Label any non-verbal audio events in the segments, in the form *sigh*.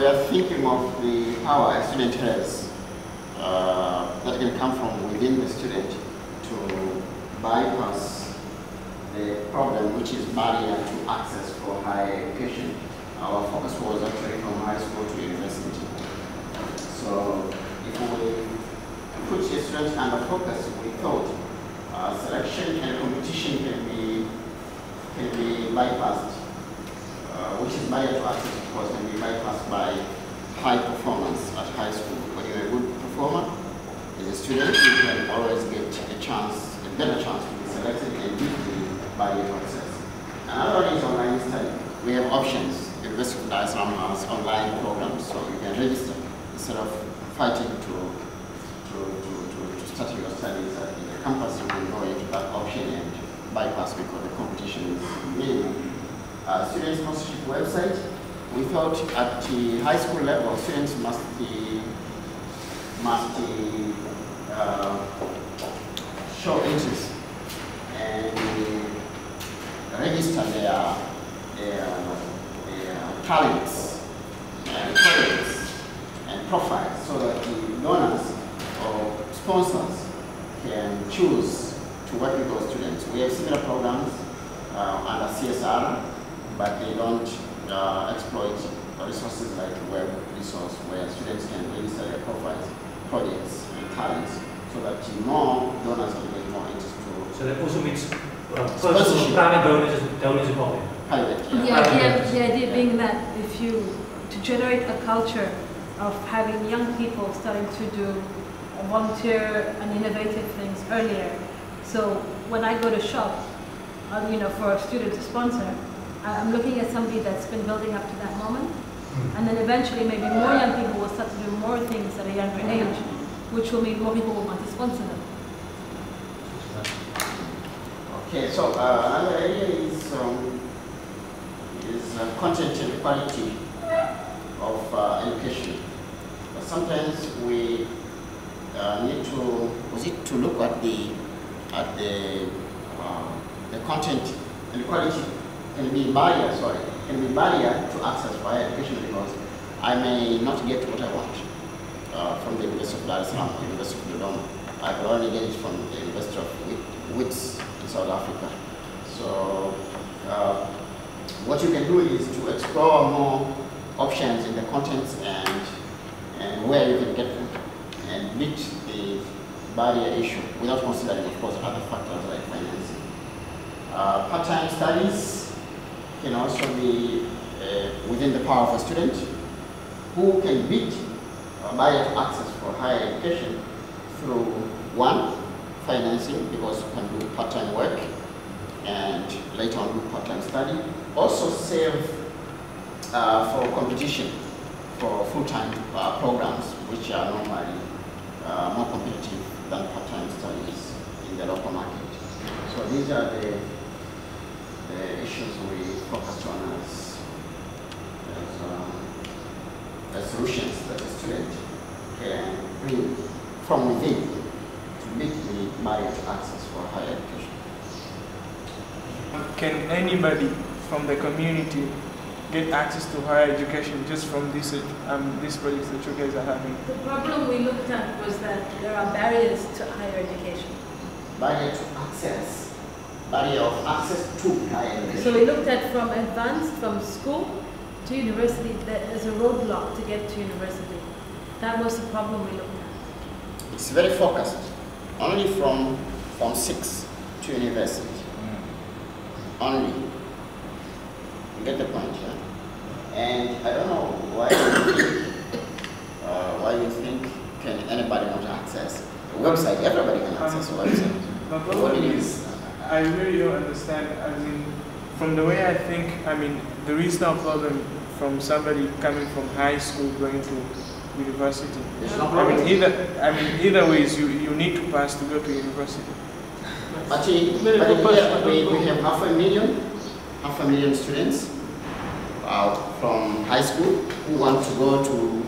we are thinking of the power a student has uh, that can come from within the student to bypass the problem which is barrier to access for higher education. Our focus was actually from high school to university. So if we put a student under focus, we thought uh, selection and competition can be can be bypassed, uh, which is barrier to course, can be bypassed by high performance at high school. When you're a good performer as a student, you can always get a chance, a better chance to be selected and beat the barrier to access. Another one is online study. We have options. University of Dar has online programs, so you can register instead of fighting to to, to, to, to start your studies at the campus, you can go into that option and bypass because the competition is minimum. Uh, student sponsorship website, we thought at the high school level, students must be, must be, uh, show interest and register their, their, their talents and talents and profiles so that the donors or sponsors can choose to work with those students. We have similar programs uh, under CSR, but they don't uh, exploit resources like web resource where students can register their profiles, projects, and talents so that more donors will get more interest to So that also means uh, Sponsorship. personal private donors, donors in public. private. The Yeah. idea, the idea being that if you, to generate a culture of having young people starting to do uh, volunteer and innovative things earlier. So when I go to shop, uh, you know, for a student to sponsor, I- I'm looking at somebody that's been building up to that moment. And then eventually maybe more young people will start to do more things at a younger age, which will mean more people will want to sponsor them. Okay, so uh, another area is, um, is uh, content and quality of uh, education. But sometimes we uh, need to, was it to look at the, at the, uh, the content and quality can be barrier, sorry, can be barrier to access higher education because I may not get what I want uh, from the University of Dar es Salaam, University of Dodoma. I could only get it from the University of Wit- Wits in South Africa. So uh, what you can do is to explore more options in the contents and, and where you can get them and meet the barrier issue without considering, of course, other factors like financing. Uh, part-time studies can also be uh, within the power of a student who can beat uh, barrier access for higher education through one, financing because you can do part-time work and later on do part-time study. Also save uh, for competition for full-time uh, programs which are normally uh, more competitive than part-time studies in the local market. So these are the, the issues we focused on as, as, um, as solutions that the student can bring from within to meet the barrier to access for higher education. Can anybody from the community get access to higher education just from this um, these projects that you guys are having? The problem we looked at was that there are barriers to higher education. Barrier to access, barrier of access to higher education. So we looked at from advanced, from school to university, there is a roadblock to get to university. That was the problem we looked at. It's very focused, only from Form Six to university. Only. You get the point, yeah? And I don't know why you *coughs* think, uh, why you think can anybody want to access a website? Everybody can access a website. My What problem it is, I really don't understand. I mean, from the way I think, I mean, there is no problem from somebody coming from high school going to university. No I mean, either I mean, either ways, you, you need to pass to go to university. But, in, but here, we, we have half a million, half a million students uh, from high school who want to go to,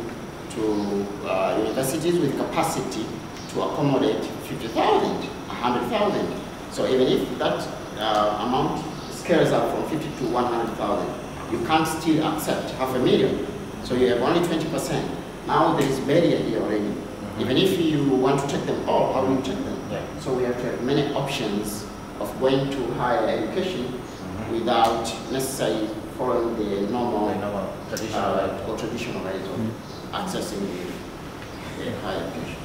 to uh, universities with capacity to accommodate 50,000, 100,000. So even if that uh, amount scales up from 50 to 100,000, you can't still accept half a million So you have only 20%. Now there is barrier here already. Even if you want to take them all, how will you take them? Yeah. So we have to have many options of going to higher education Mhm. without necessarily following the normal Like normal traditional uh, or traditional ways of accessing the, the higher education.